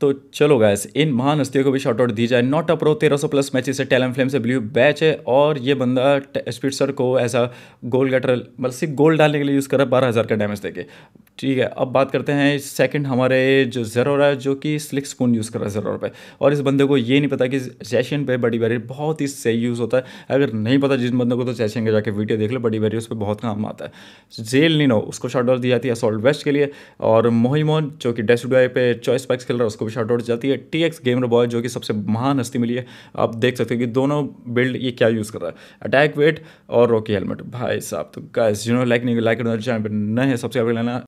तो चलो gas in महान हस्तियों को भी शॉर्ट आउट दी जाए। नॉट अप्रो तेरह सौ प्लस मैचेस से टैलेंट फ्लेम से ब्लू बैच है और ये बंदा स्पिट्सर को ऐसा गोल गटर मतलब सिर्फ़ गोल डालने के लिए यूज़ कर रहा है बारह हज़ार का डैमेज देके। ठीक है, अब बात करते हैं सेकंड हमारे जो ज़रोरा है, जो कि स्लिक स्पून यूज़ कर रहा है ज़रोरा पे। और इस बंदे को ये नहीं पता कि जैशन पे बड़ी बैरियर बहुत ही सही यूज़ होता है। अगर नहीं पता जिस बंदे को तो जैशन के जाके वीडियो देख लो, बड़ी बैरियर उस पर बहुत काम आता है। जेल नहीं नो, उसको शॉर्ट आउट दी जाती है सॉल्ट वेस्ट के लिए। और मोहिमोन जो कि डेसुडाई पे चॉइस पैक्स खेल रहा है, उसको भी शॉर्ट आउट जाती है। टी एक्स गेमर बॉय जो कि सबसे महान हस्ती मिली है। आप देख सकते हो कि दोनों बिल्ड ये क्या यूज़ कर रहा है। अटैक वेट और रॉकी हेलमेट भाई साहब तो गाइस यू नो लाइक नहीं लाइक चैनल पर नए सबसे आगे लेना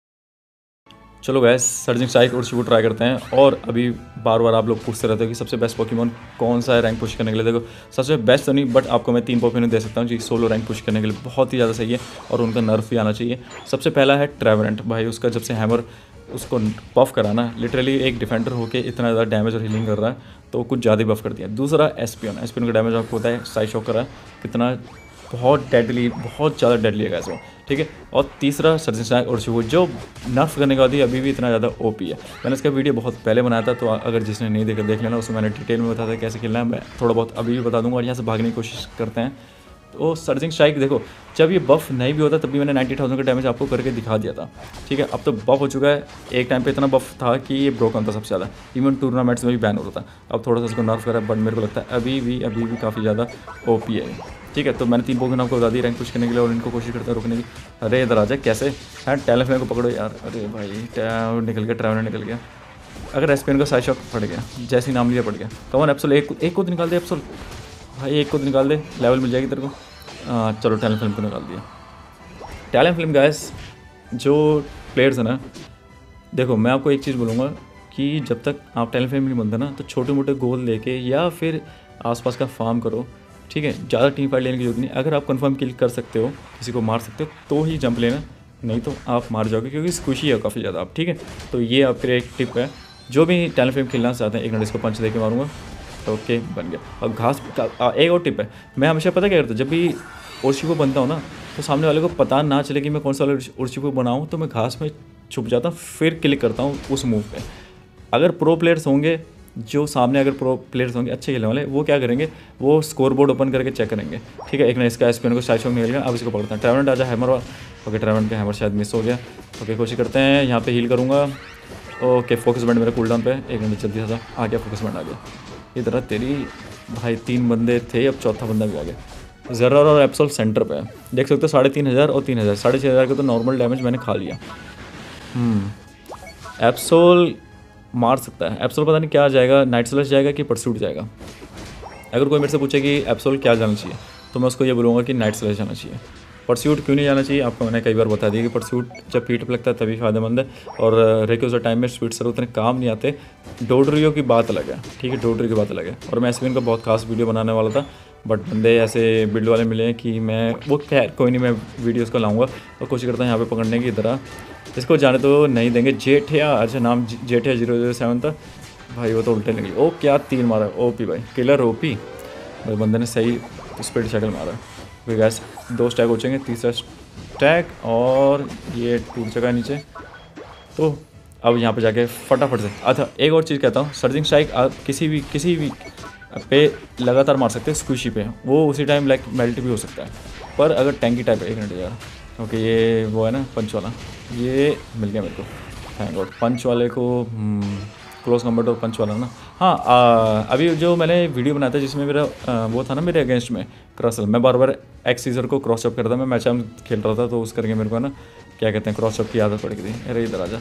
चलो गैस सर्जिंग स्ट्राइक और शिवू ट्राई करते हैं। और अभी बार बार आप लोग पूछते रहते हो कि सबसे बेस्ट पोकेमोन कौन सा है रैंक पुश करने के लिए? देखो, सबसे बेस्ट तो नहीं बट आपको मैं तीन पोकेमोन दे सकता हूँ जो सोलो रैंक पुश करने के लिए। बहुत ही ज़्यादा सही है और उनका नर्फ भी आना चाहिए। सबसे पहला है ट्रेवरेंट भाई, उसका जब से हैमर उसको पफ कराना लिटरली एक डिफेंडर होकर इतना ज़्यादा डैमेज और हीलिंग कर रहा है तो कुछ ज़्यादा ही बफ कर दिया। दूसरा एसपियन एसपियन का डैमेज आपको होता है साइड शॉक है। कितना बहुत डेडली बहुत ज़्यादा डेडली है गैस ठीक है? और तीसरा सर्जन स्नैक और शिवो जो नर्फ करने के बाद ही अभी भी इतना ज़्यादा ओपी है। मैंने इसका वीडियो बहुत पहले बनाया था तो अगर जिसने नहीं देखा, देख लेना उसमें मैंने डिटेल में बताया था कैसे खेलना है। मैं थोड़ा बहुत अभी भी बता दूँगा और यहाँ से भागने की कोशिश करते हैं। तो सर्जिंग स्ट्राइक देखो, जब ये बफ नहीं भी होता तभी मैंने नाइन्टी थाउज़ेंड का डैमेज आपको करके दिखा दिया था, ठीक है? अब तो बफ हो चुका है, एक टाइम पे इतना बफ था कि ये ब्रोकन था सबसे ज़्यादा इवन टूर्नामेंट्स में भी बैन होता था। अब थोड़ा सा इसको नर्व करा बट मेरे को लगता है अभी भी अभी भी काफ़ी ज़्यादा ओपी है ठीक है? तो मैंने तीन पोकेन आपको बता दी रैंक पुश करने के लिए और इनको कोशिश करता है रुकने की। अरे, इधर आ जाए कैसे? है टैलेंट को पकड़ो यार। अरे भाई निकल गया ट्रैवलर निकल गया। अगर एसपीएन का साइज़ शॉक पड़ गया, जैसे नाम लिया पड़ गया। कमन एप्सोल एक एक को निकाल दिया एप्सोल भाई एक को तो निकाल दे लेवल मिल जाएगी तेरे को। आ, चलो टैलेंट फ़िल्म को निकाल दिया। टैलेंट फ़िल्म गैस जो प्लेयर्स हैं ना देखो मैं आपको एक चीज़ बोलूँगा कि जब तक आप टैलेंट फ़िल्म नहीं बनते ना तो छोटे मोटे गोल लेके या फिर आसपास का फार्म करो ठीक है? ज़्यादा टीम फाइट लेने की ज़रूरत नहीं। अगर आप कंफर्म किल कर सकते हो किसी को मार सकते हो तो ही जंप लेना नहीं तो आप मार जाओगे क्योंकि खुशी है काफ़ी ज़्यादा आप ठीक है? तो ये आपके लिए एक टिप है। जो भी टैलेंट फ़िल्म खेलना चाहते हैं एक मिनट इसको पंच दे के मारूँगा। तो ओके, बन गया। और घास एक और टिप है। मैं हमेशा पता क्या करता हूँ, जब भी उर्शी को बनता हूँ ना तो सामने वाले को पता ना चले कि मैं कौन सा वाला को बनाऊँ तो मैं घास में छुप जाता हूँ, फिर क्लिक करता हूँ उस मूव पे। अगर प्रो प्लेयर्स होंगे, जो सामने अगर प्रो प्लेयर्स होंगे, अच्छे खेलने वाले, वो क्या करेंगे, वो स्कोर बोर्ड ओपन करके चेक करेंगे। ठीक है, एक ना इसका एसपीएन को शायद निकल गया, अब इसको पकड़ते हैं। ट्रेवलेंट आजा हैमर वाला। ओके ट्रेवलेंट का हैमर शायद मिस हो गया। ओके, कोशिश करते हैं, यहाँ पे हील करूँगा। ओके फोकस बैंड मेरे कूल डाउन पे एक मिनट, जल्दी था आ गया फोकस बैंड आ गया। इधर तेरी भाई तीन बंदे थे अब चौथा बंदा भी आ गया। ज़रा और एप्सोल सेंटर पे देख सकते हो साढ़े तीन हज़ार और तीन हज़ार। साढ़े छः हज़ार का तो नॉर्मल डैमेज मैंने खा लिया। एप्सोल हम्म, मार सकता है। एप्सोल पता नहीं क्या जाएगा नाइट स्लैश जाएगा कि परसूट जाएगा? अगर कोई मेरे से पूछे कि एप्सोल क्या जाना चाहिए तो मैं उसको ये बोलूँगा कि नाइट स्लैश जाना चाहिए। परस्यूट क्यों नहीं जाना चाहिए? आपको मैंने कई बार बता दिया कि परस्यूट जब पीठ पर लगता है तभी फ़ायदेमंद है। और रेक्यूजर टाइम में स्पीड सर उतने काम नहीं आते। डोडरियो की बात अलग है, ठीक है? डोडरी की बात अलग है। और मैं एसविन का बहुत खास वीडियो बनाने वाला था। बट बंदे ऐसे बिल्ड वाले मिले हैं कि मैं, वो खैर, कोई नहीं, मैं वीडियोज़ को लाऊँगा। और कोशिश करता हूँ यहाँ पे पकड़ने की तरह। इसको जाने तो नहीं देंगे। जेठिया अच्छा नाम जेठिया ज़ीरो ज़ीरो सेवन था। भाई वो तो उल्टे निकली। ओ, क्या तीन मारा? ओ पी भाई। किलर ओ पी बंदे ने सही स्पीड शटल मारा। गैस दो स्टैक हो तीसरा स्टैक और ये टूट चुका नीचे. तो अब यहाँ पे जाके फटाफट से अच्छा एक और चीज़ कहता हूँ. सर्जिंग स्ट्राइक आप किसी भी किसी भी पे लगातार मार सकते हैं स्क्विशी पे. वो उसी टाइम लाइक मेल्ट भी हो सकता है. पर अगर टैंकी टाइप एक मिनट यार. ओके ये वो है ना पंच वाला. ये मिल गया मेरे को. थैंक गॉड पंच वाले को क्लोज कम्बर्ट और पंच वाला ना। हाँ आ, अभी जो मैंने वीडियो बनाया था जिसमें मेरा वो था ना मेरे अगेंस्ट में क्रसल मैं बार बार एक्स सीजर को क्रॉस अप करता मैं मैच हम खेल रहा था तो उस करके मेरे को ना क्या कहते हैं क्रॉस अप की आदत पड़ गई थी। अरे इधर आ जा।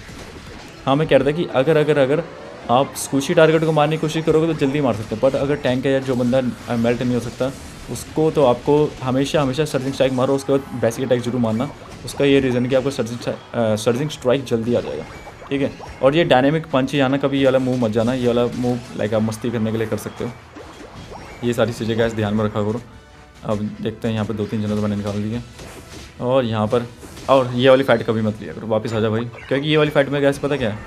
हाँ मैं कह रहा था कि अगर अगर अगर आप स्कूशी टारगेट को मारने की कोशिश करोगे तो जल्दी मार सकते हैं। बट अगर टैंक है या जो बंदा मेल्ट नहीं हो सकता उसको तो आपको हमेशा हमेशा सर्जिंग स्ट्राइक मारो उसके बाद बेसिक अटैक ज़रूर मारना। उसका ये रीज़न कि आपको सर्जिंग सर्जिंग स्ट्राइक जल्दी आ जाएगा। ठीक है? और ये डायनेमिक पंच ही आना, कभी ये वाला मूव मत जाना, ये वाला मूव लाइक आप मस्ती करने के लिए कर सकते हो। ये सारी चीज़ें गैस ध्यान में रखा करो। अब देखते हैं, यहाँ पर दो तीन जनरल मैंने निकाल दिए। और यहाँ पर, और ये वाली फ़ाइट कभी मत लिया करो, वापस आ जाओ भाई। क्योंकि ये वाली फ़ाइट में गैस पता क्या है?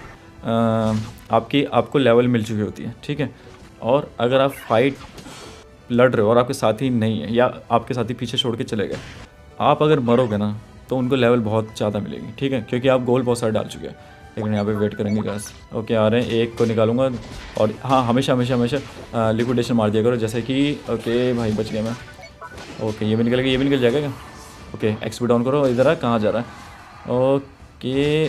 आपकी, आपको लेवल मिल चुकी होती है, ठीक है? और अगर आप फाइट लड़ रहे हो और आपके साथी नहीं है, या आपके साथी पीछे छोड़ के चले गए, आप अगर मरोगे ना तो उनको लेवल बहुत ज़्यादा मिलेगी, ठीक है? क्योंकि आप गोल बहुत सारे डाल चुके हैं। लेकिन यहाँ पे वेट करेंगे गैस ओके आ रहे हैं. एक को निकालूँगा और हाँ हमेशा हमेशा हमेशा लिक्विडेशन मार दिया करो. जैसे कि ओके भाई बच गया मैं. ओके ये भी निकल गया, ये भी निकल जाएगा क्या? ओके एक्सपी डाउन करो. इधर आ, कहाँ जा रहा है? ओके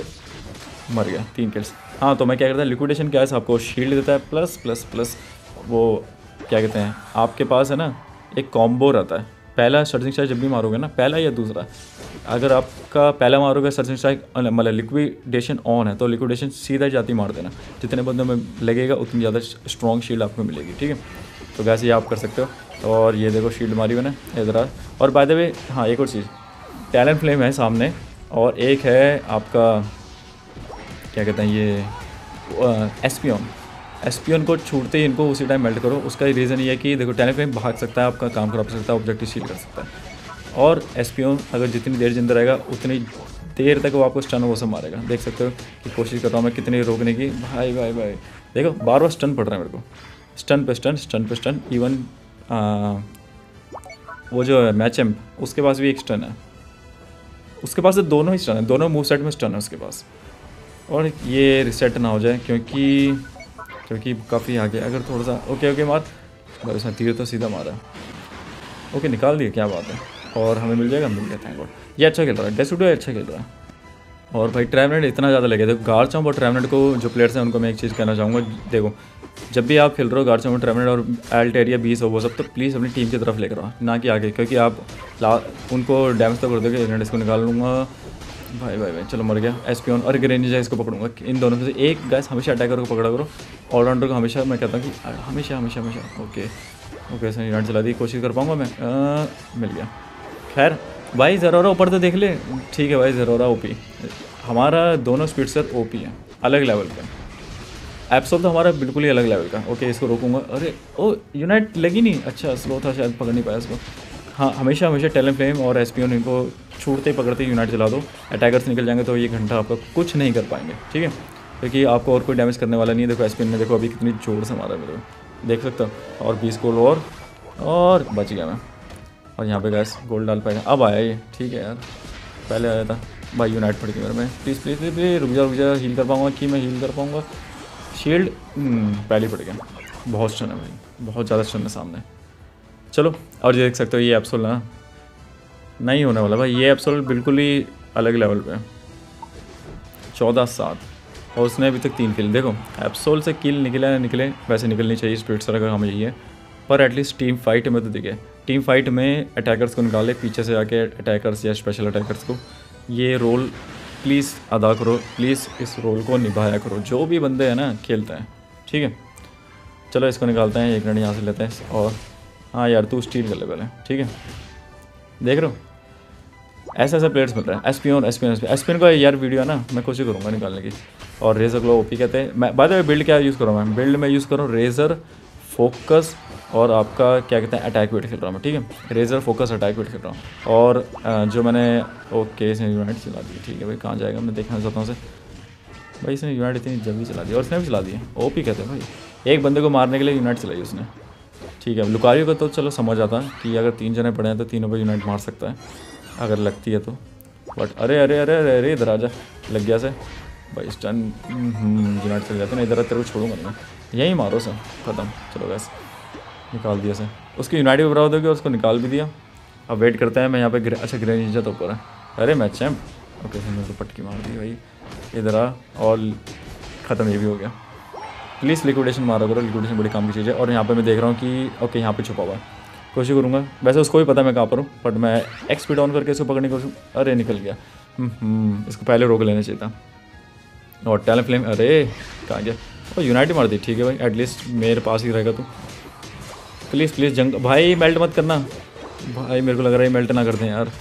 मर गया, तीन किल्स हाँ तो मैं क्या करता है लिक्विडेशन क्या है? आपको शील्ड देता है प्लस प्लस प्लस वो, क्या कहते हैं, आपके पास है ना, एक कॉम्बो रहता है. पहला सर्जिंग स्ट्राइक जब भी मारोगे ना, पहला या दूसरा? अगर आपका पहला मारोगे सर्जिंग स्ट्राइक मतलब लिक्विडेशन ऑन है तो लिक्विडेशन सीधा जाती मार देना। जितने बंदों में लगेगा, उतनी ज़्यादा स्ट्रॉन्ग शील्ड आपको मिलेगी, ठीक है? तो वैसे ये आप कर सकते हो। और ये देखो शील्ड मारी मैंने, इधर और बाय द वे हाँ एक और चीज़। टैलेंट फ्लेम है सामने, और एक है आपका, क्या कहते हैं ये एसपियन एसपियन को छूटते ही इनको उसी टाइम मेल्ट करो। उसका रीज़न ये है कि देखो टेलीफ्लेम भाग सकता है, आपका काम खराब सकता है ऑब्जेक्टिव सील कर सकता है। और एसपियन अगर जितनी देर ज़िंदा रहेगा, उतनी देर तक वो आपको स्टन वो सब मारेगा। देख सकते हो कि कोशिश कर रहा हूँ मैं कितनी रोकने की। भाई भाई भाई। देखो, बार बार स्टन पड़ रहा है मेरे को। स्टन पे स्टन स्टन पे स्टन इवन वो जो है मैच एम्प उसके पास भी एक स्टन है। उसके पास तो दोनों ही स्टन है, दोनों मूव सेट में स्टन है उसके पास। और ये रिसेट ना हो जाए, क्योंकि क्योंकि काफ़ी आगे अगर थोड़ा सा ओके ओके मार अगर उसने तीर तो सीधा मारा। ओके, निकाल दिया, क्या बात है? और हमें मिल जाएगा? मिल गया थैंक गॉड ये अच्छा खेल रहा है। डेसुडो अच्छा खेल रहा है। और भाई ट्रैवनेट इतना ज़्यादा लगे देखो गार्ड चाहूँ और ट्रैवनेट को, जो प्लेयर्स हैं, उनको मैं एक चीज़ कहना चाहूँगा, देखो, जब भी आप खेल रहे हो गार्ड चाहूँ ट्रैवनेट और एल्ट एरिया बीस हो वो सब तो प्लीज़ अपनी टीम की तरफ़ लेकर आओ, ना कि आगे, क्योंकि आप ला, उनको डैमेज तो कर दोगे इसको निकाल लूँगा। भाई भाई भाई चलो मर गया। एस पी ऑन और ग्रेनी जाए इसको पकड़ूँगा। इन दोनों में से एक गैस हमेशा अटैकर को पकड़ा करो। ऑलराउंडर को हमेशा मैं कहता हूँ कि हमेशा हमेशा हमेशा। ओके ओके सर यूनिट चला दी। कोशिश कर पाऊँगा मैं। आ, मिल गया। खैर भाई ज़रोरा ऊपर तो देख ले। ठीक है भाई ज़रोरा ओपी हमारा दोनों स्पीड सर ओपी है। अलग लेवल का। एप्सोल तो हमारा बिल्कुल ही अलग लेवल का। ओके इसको रोकूँगा। अरे ओ यूनाइट लगी नहीं। अच्छा स्लो था शायद पकड़ नहीं पाया इसको। हाँ हमेशा हमेशा टेलेंट फ्लेम और एस पी इनको छूटते पकड़ते यूनाइट चला दो। अटैकर्स निकल जाएँगे तो ये घंटा आपका कुछ नहीं कर पाएँगे ठीक है? क्योंकि आपको और कोई डैमेज करने वाला नहीं है। देखो एस में देखो अभी कितनी ज़ोर से मारा मेरे देख सकता हूँ और बीस गोल और और बच गया मैं। और यहाँ पे गैस गोल्ड डाल पाएगा अब आया ये ठीक है यार। पहले आया था। भाई यूनाइट पड़ गई मेरे में। प्लीज़ प्लीज़ प्लीज़ रुक जा रुक जा हील कर पाऊँगा कि मैं हील कर पाऊँगा? शील्ड हम्म, पहले पड़ गया। बहुत स्टन है भाई। बहुत ज़्यादा स्टन है सामने। चलो और ये देख सकते हो ये एप्सोल ना? नहीं होने वाला भाई, ये एप्सोल बिल्कुल ही अलग लेवल पे चौदह सात। और उसने अभी तक तीन किल देखो एप्सोल से किल निकले ना निकले, वैसे निकलनी चाहिए स्पीड सर अगर हमें है। पर एटलीस्ट टीम फाइट में तो दिखे। टीम फाइट में अटैकर्स को निकाले पीछे से आके अटैकर्स या स्पेशल अटैकर्स को। ये रोल प्लीज़ अदा करो प्लीज़ इस रोल को निभाया करो। जो भी बंदे हैं ना, खेलते हैं, ठीक है? चलो, इसको निकालते हैं, एक मिनट यहाँ से लेते हैं, और हाँ यार, तू स्टील कर ले पहले, ठीक है? देख रहे हो? ऐसे ऐसे प्लेयर्स मिल रहे हैं। एस पी और एस पी एस पी का यार वीडियो है ना, मैं कोशिश करूँगा निकालने की। और रेजर ग्लो ओपी कहते हैं। मैं बाद में बिल्ड क्या यूज़ करूँ मैं? बिल्ड में यूज़ करूँ रेजर फोकस और आपका क्या कहते हैं अटैक वेट खेल रहा हूँ मैं, ठीक है? रेजर फोकस अटैक वेट खेल रहा हूँ। और जो मैंने ओके इसने यूनाइट चला दी, ठीक है भाई, कहाँ जाएगा? मैं देखना चाहता हूँ से भाई, इसने यूनाइट इतनी जल्दी चला दी और इसने भी चला दी ओ पी कहते हैं भाई। एक बंदे को मारने के लिए यूनाइट चलाई उसने। ठीक है, लुकारियो का तो चलो समझ आता है कि अगर तीन जने पड़े हैं तो तीनों पर यूनाइट मार सकता है, अगर लगती है तो। बट अरे अरे अरे अरे अरे, इधर आ जा, लग गया से। भाई स्टन यूनाइट चल जाते ना इधर तेरे को छोड़ूँगा मैं यहीं मारो सर ख़त्म। चलो गैस निकाल दिया सर उसकी यूनाइट भी बराबर होगी उसको निकाल भी दिया। अब वेट करते हैं, मैं यहाँ पे अच्छा ग्रे नीचे तो ऊपर है। अरे मैच है ओके सर पटकी मार दी भाई। इधर आ, और ख़त्म, ये भी हो गया। प्लीज़ लिक्विडेशन मारा करो लिक्विडेशन बड़ी काम की चीज़ है। और यहाँ पे मैं देख रहा हूँ कि ओके यहाँ पे छुपा हुआ है। कोशिश करूँगा। वैसे उसको भी पता मैं कहाँ पर हूँ बट मैं एक्स स्पीड ऑन करके इसको पकड़ने की कोशिश अरे निकल गया। हम्म, हम्म, इसको पहले रोक लेना चाहिए था। और टैलेंट फ्लेम अरे कहाँ गया? और यूनाइटेड मार दी। ठीक है भाई एटलीस्ट मेरे पास ही रहेगा तू। प्लीज़ प्लीज़ जंग भाई मेल्ट मत करना। भाई मेरे को लग रहा है मेल्ट ना कर दें यार।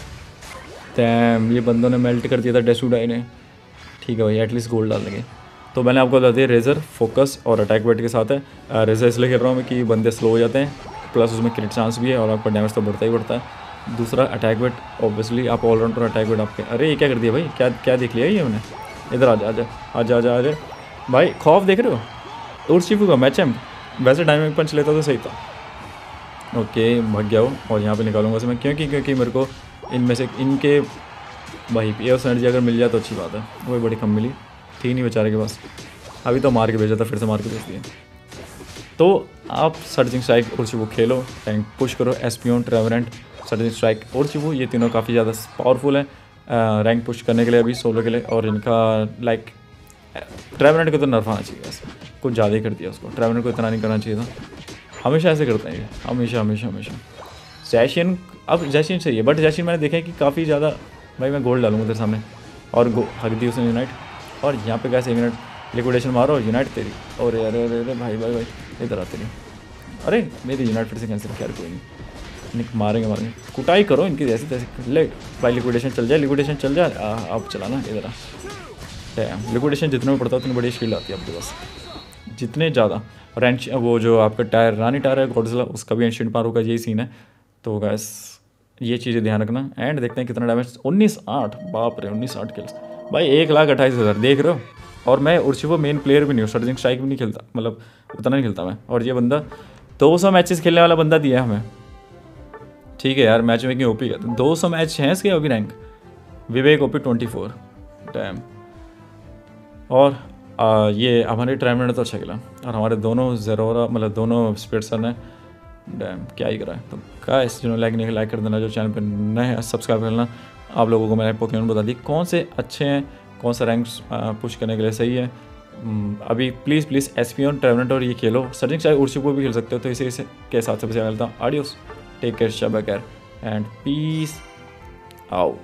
तैम ये बंदों ने मेल्ट कर दिया था डेसूडाई ने। ठीक है भाई एटलीस्ट गोल्ड डाल देंगे। तो मैंने आपको बता दिया रेज़र फोकस और अटैक वेट के साथ है। रेज़र इसलिए खेल रहा हूँ कि बंदे स्लो हो जाते हैं प्लस उसमें क्रिट चांस भी है और आपका डैमेज तो बढ़ता ही बढ़ता है। दूसरा अटैक वेट ऑब्वियसली आप ऑलराउंडर अटैक वेट आपके। अरे, ये क्या कर दिया भाई? क्या क्या देख लिया ये मैंने इधर आ जा आ जा आ जा आ जा, आ भाई, खौफ देख रहे हो? और शिफू का मैच है। वैसे डायनामिक पंच लेता तो सही था। ओके भाग गया हो और यहाँ पे निकालूँगा मैं। क्योंकि क्योंकि मेरे को इनमें से इनके भाई एस एनर्जी अगर मिल जाए तो अच्छी बात है। वही बड़ी कम मिली। थी नहीं बेचारे के पास। अभी तो मार के भेजा था, फिर से मार के भेज दिए तो आप सर्जिंग स्ट्राइक और वो खेलो रैंक पुश करो S Espeon Trevenant surging strike और वो ये तीनों काफ़ी ज़्यादा पावरफुल है। रैंक पुश करने के लिए, अभी सोलो के लिए, और इनका लाइक ट्रेवरेंट को तो नर्फ आना चाहिए बस कुछ ज़्यादा ही कर दिया उसको। ट्रेवरेंट को इतना नहीं करना चाहिए था। हमेशा ऐसे करते हैं ये। हमेशा हमेशा हमेशा। जैशियन अब जैशियन है बट जैशियन मैंने देखा है कि काफ़ी ज़्यादा, भाई मैं गोल्ड डालूँगा तेरे सामने। और गो हक दी उसने यूनाइट और यहाँ पे कैसे एक मिनट लिक्विडेशन मारो यूनाइट तेरी। और अरे अरे अरे, भाई भाई भाई, इधर आते नहीं अरे, मेरी यूनाइट फिर से कैंसिल खैर कोई नहीं। निक मारेंगे मारेंगे। कुटाई करो इनकी जैसे तैसे लेट भाई लिक्विडेशन चल जाए लिक्विडेशन चल जाए। आप चलाना, इधर आ। लिक्विडेशन जितने में पड़ता है, उतनी बड़ी स्किल आती है आपके पास। जितने ज़्यादा। रेंच वो जो आपका टायर, रानी टायर है गॉडजिला उसका भी एंशियंट पारो का यही सीन है। तो गैस ये चीज़ें ध्यान रखना। एंड देखते हैं कितना डैमेज उन्नीस आठ, बाप रे, उन्नीस आठ किल्स भाई एक लाख अट्ठाईस हज़ार देख रहे हो? और मैं वो मेन प्लेयर भी नहीं हूँ सर्जिंग स्ट्राइक भी नहीं खेलता मतलब उतना नहीं खेलता मैं। और ये बंदा दो सौ मैचेस खेलने वाला बंदा दिया है हमें। ठीक है यार मैच मेकिंग ओपी का दो सौ मैच हैं इसके अभी rank Vivek OP twenty four time और आ, ये हमारे ट्राइम ने तो अच्छा खेला और हमारे दोनों ज़रोरा मतलब दोनों स्पिट्सर ने डैम क्या ही करा है। तो गाइस जिन्होंने लाइक नहीं लाइक कर देना जो चैनल पर नए हैं सब्सक्राइब करना आप लोगों को मैंने पोकेमोन बता दी, कौन से अच्छे हैं, कौन सा रैंक पुश करने के लिए सही है। अभी please please S P on Trevenant और ये खेलो। सर्जिंग चाहे उर्सी को भी खेल सकते हो तो इसे इसे के साथ से मिलता हूँ। आडियोस टेक केयर शब केयर एंड पीस आओ